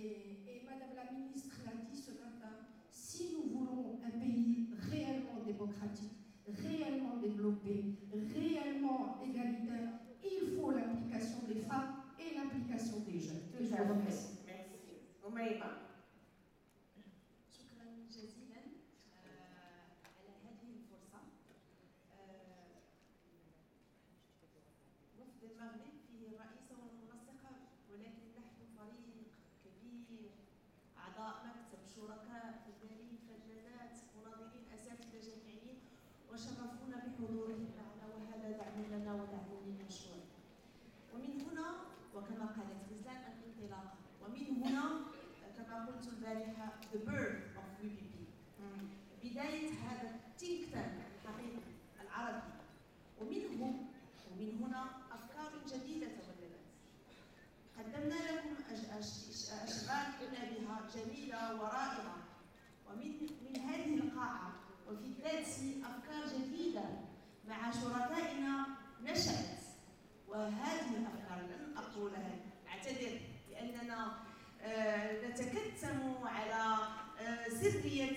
Et, Madame la ministre l'a dit ce matin, si nous voulons un pays réellement démocratique, réellement développé, réellement مكتب شركاء أساتذة جامعيين وشرفونا بحضورهم معنا وهذا دعم لنا ودعم للمشروع ومن هنا وكما قالت غزلان الانطلاقة. ومن هنا كما قلت البارحة the birth شركائنا نشأت وهذه الأفكار لن أقولها أعتذر لأننا آه، نتكتم على آه، سرية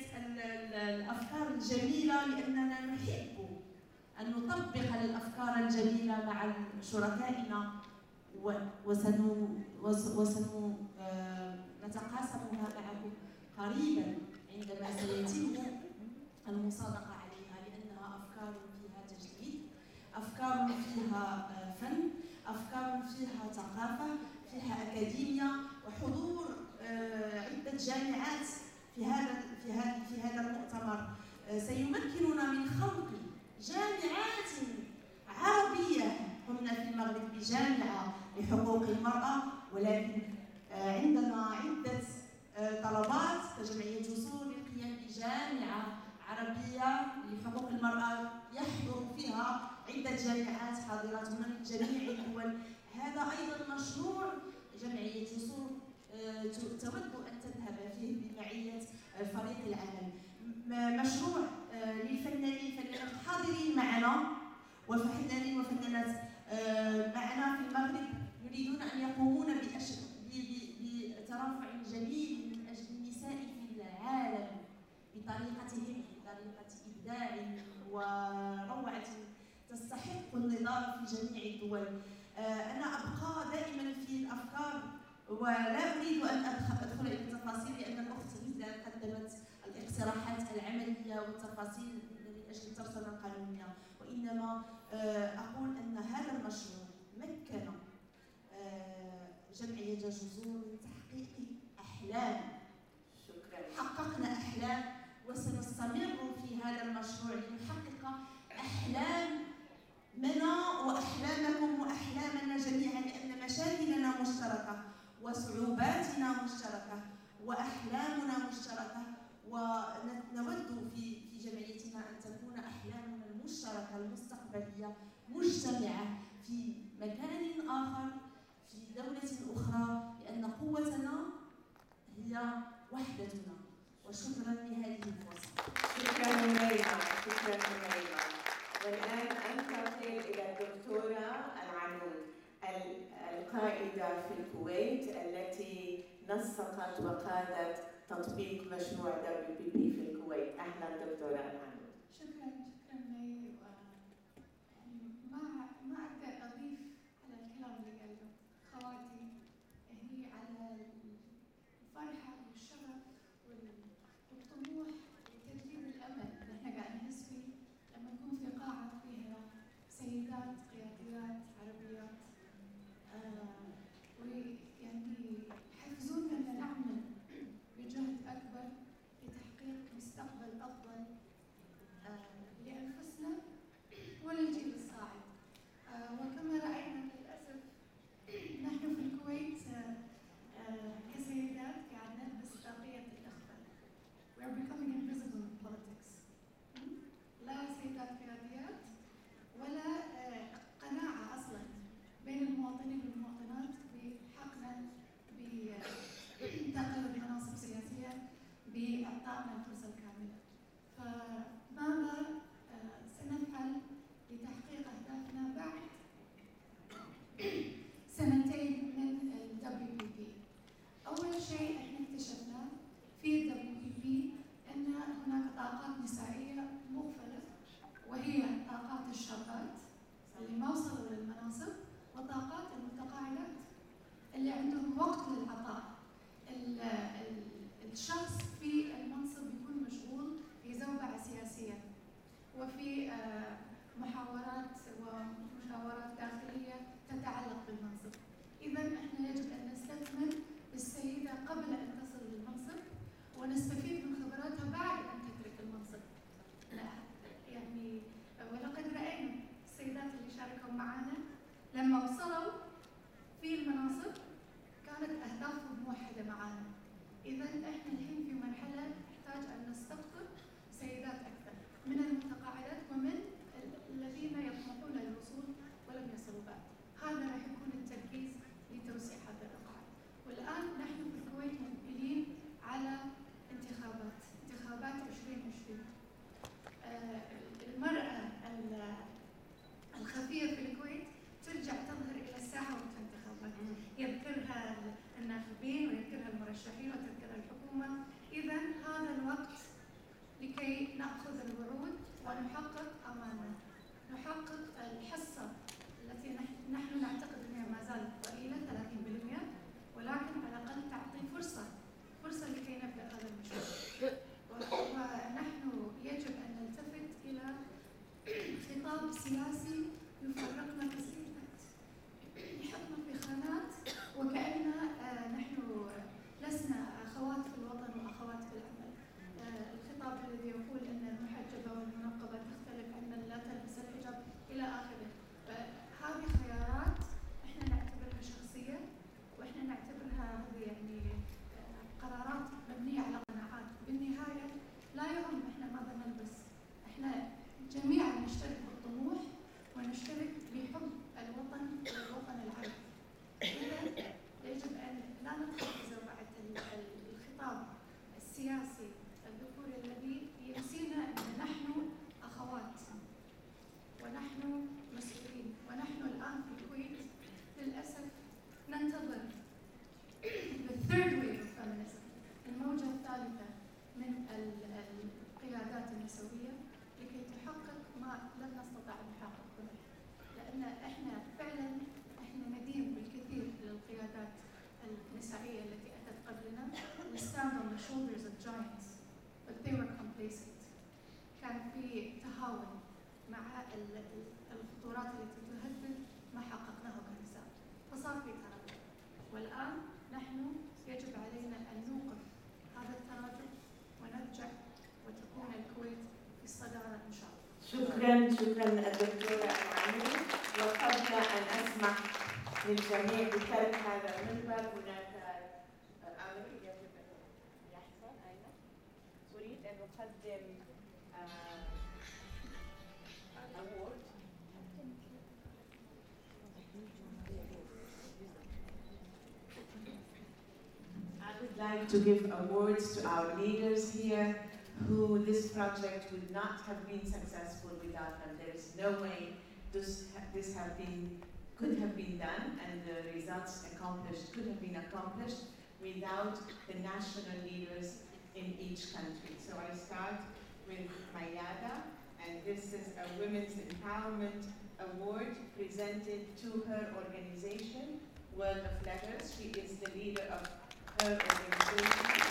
الأفكار الجميلة لأننا نحب أن نطبق الأفكار الجميلة مع شركائنا وسن آه، نتقاسمها معكم قريبا عندما سيتم المصادقة عليها لأنها أفكار فيها تجديد أفكار فيها آه، فن أفكار فيها ثقافة فيها أكاديميا وحضور آه، عدة جامعات في هذا في هذا في هذا المؤتمر. سيمكننا من خلق جامعات عربية. قمنا في المغرب بجامعة لحقوق المرأة ولكن آه، عندنا عدة آه، طلبات كجمعية جسور للقيام بجامعة عربية لحقوق المرأة يحضر فيها عدة جامعات حاضرات من جميع الدول. هذا أيضا مشروع جمعية آه، تود أن تذهب فيه بمعية فريق العمل. مشروع آه، للفنانين فنانات حاضرين معنا وفنانين وفنانات آه، معنا في المغرب يريدون أن يقومون بترفع جميل من أجل النساء في العالم بطريقتهم بطريقة إبداع وروعه تستحق النظام في جميع الدول. آه، أنا أبقى دائما في الأفكار ولا أريد أن أدخل إلى التفاصيل لأن الأخت هند قدمت الاقتراحات العملية والتفاصيل من أجل الترسانه القانونيه وإنما آه، أقول أن هذا المشروع مكن آه، جمعية جزور من تحقيق احلام شكرا حققنا احلام وسنستمر في هذا المشروع لنحقق احلام منا واحلامكم واحلامنا جميعا لأن مشاكلنا مشتركه وصعوباتنا مشتركه وأحلامنا مشتركة ونود في في جمعيتنا أن تكون أحلامنا المشتركه المستقبليه مجتمعة في مكان آخر في دولة أخرى لأن قوتنا هي وحدتنا وشكرا لهذه الفرصة. شكرا ليلى شكرا ليلى والآن أنتقل إلى الدكتوره العنود القائدة في الكويت التي نسقت وقادت تطبيق مشروع دبليو بي بي في الكويت اهلا دكتوره العنود شكرا يجي بالصاعد آه، وكما رأى ومشاورات داخلية تتعلق بالمنصب. إذا إحنا يجب أن نستثمر بالسيدة قبل أن تصل للمنصب ونستفيد من خبراتها بعد أن تترك المنصب. لا يعني ولقد رأينا السيدات اللي شاركوا معنا لما وصلوا الآن في الكويت للأسف ننتظر the third wave of feminism الموجة الثالثة من ال- القيادات النسوية لكي تحقق ما لم نستطع أن نحققه لأن إحنا فعلا إحنا ندين بالكثير للقيادات النسائية التي أتت قبلنا we stand on the shoulders of giants. شكرا الدكتورة أماني وقبل أن أسمح للجميع بترك هذا المنبر هناك أمر يحصل أين؟ أريد أن أقدم أورد I would like to give awards to our leaders here who this project would not have been successful without them. There is no way this, this have been, could have been done and the results accomplished could have been accomplished without the national leaders in each country. So I start with Mayada, and this is a Women's Empowerment Award presented to her organization, World of Letters. She is the leader of her organization.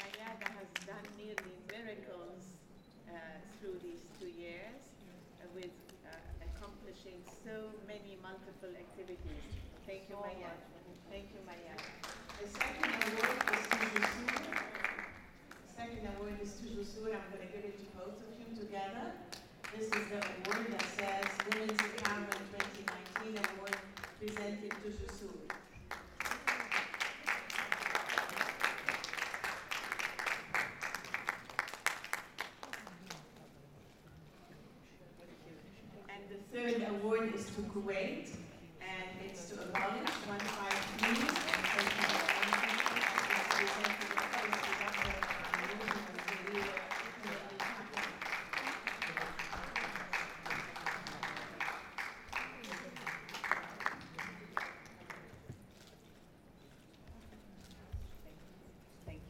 Mayada has done nearly miracles uh, through these two years uh, with uh, accomplishing so many multiple activities. Thank you, Mayada. Thank you, Mayada. The second award is to Jusur. The second award I'm going to give it to both of you together. This is the award that says Women's Empowerment 2019 Award presented to Jusur. And the third award is to Kuwait, and it's to abolish 153. and thank you for answering. It's presented to Dr. Mahmoud, who was the leader of the Al-Fatah. Thank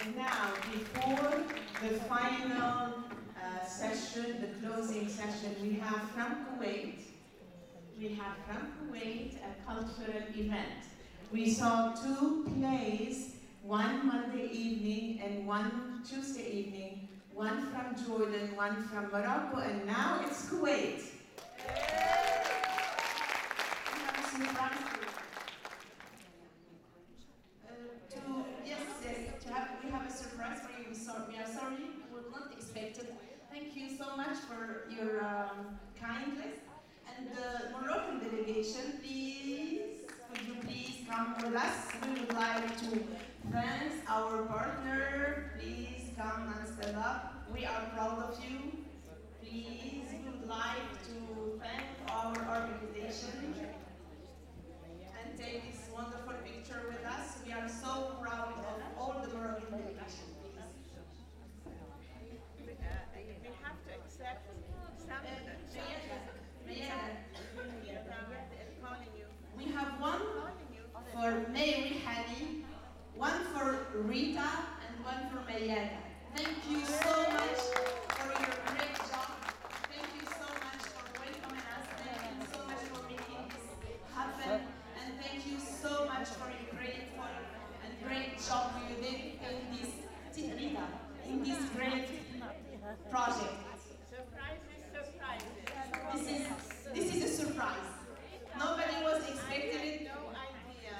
And now, before the final uh, session, the closing session, we have from Kuwait, we have from Kuwait a cultural event. We saw two plays, one Monday evening and one Tuesday evening, one from Jordan, one from Morocco, and now it's Kuwait. Yes, we have a surprise for you. We, are sorry, we were not expected. Thank you so much for your um, kindness. And the Moroccan delegation, please come with us? We would like to thank our partner. Please come and stand up. We are proud of you. Please, we would like to thank our organization and take this wonderful picture with us. We are so proud of all the Moroccan delegation. Please. We have to accept some Uh, of the Mayana, Mayana, I'm calling you, we have one calling you. for Mary Hani, one for Rita, and one for Mayana. Thank you so much for your great job. Thank you so much for welcoming us. Thank you so much for making this happen. And thank you so much for your grateful and great job you did in this Rita, in this great project. Surprises, surprises. This is this is a surprise. Nobody was expecting it. No idea.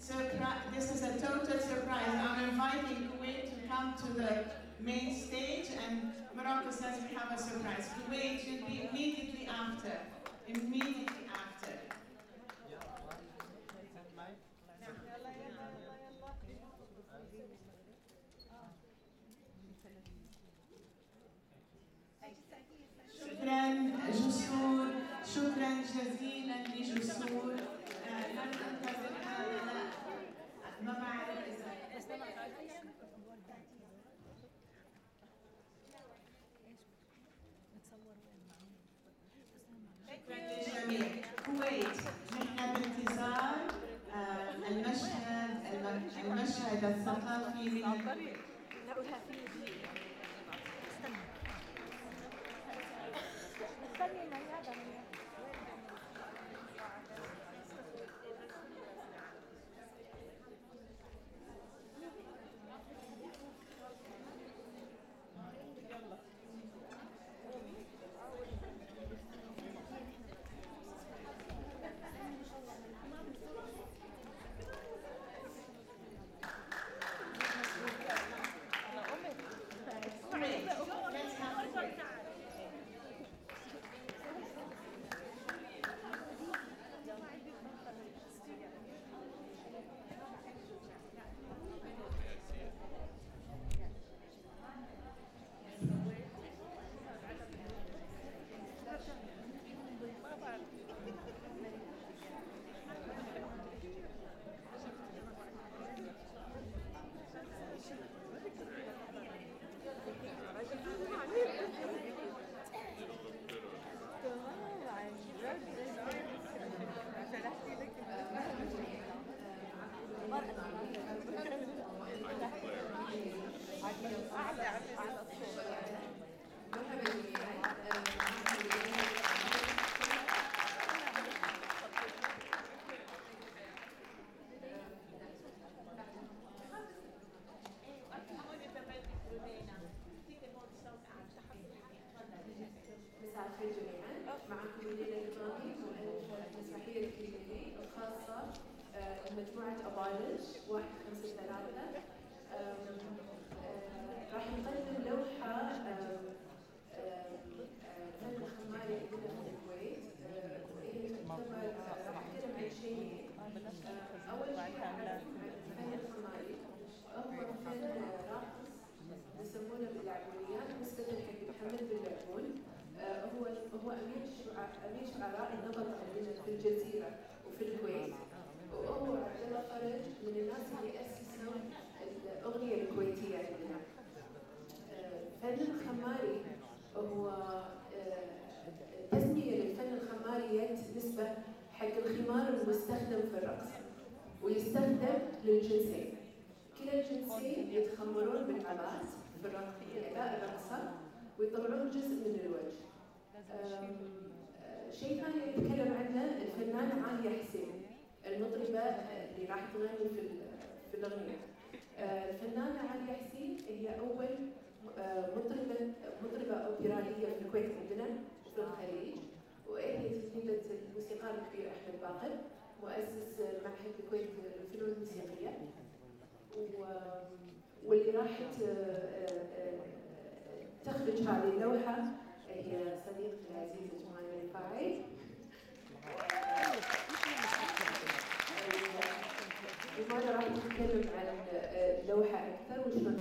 Surpri- this is a total surprise. I'm inviting Kuwait to come to the main stage, and Morocco says we have a surprise. Kuwait should be immediately after. Immediately after. شكرا جسور شكرا جزيلا لجسور آه، لم انتظرها أنا ما بعرف اذا نحن آه، المشهد المشهد الثقافي. من الكويت مساء فن الخماري هو آه، تسمية للفن الخماري يد نسبة حق الخمار المستخدم في الرقص ويستخدم للجنسين كل كلا الجنسين يتخمرون بالعبات في الرقص في أداء الرقصة ويطلعون جزء من الوجه. آه، شيء ثاني يتكلم عنه الفنانه عاليه حسين المطربة آه، اللي راح تغني في في الأغنية. آه، الفنانه عاليه حسين الكويت عندنا وفي الخليج وهي تلميذه الموسيقار الكبير أحمد باقر مؤسس معهد الكويت للفنون الموسيقية. و- واللي راحت آه، آه، آه، تخرج هذه اللوحة هي صديقتي العزيزة جمال الرفاعي جمال راح تتكلم عن آه، اللوحه أكثر وشلون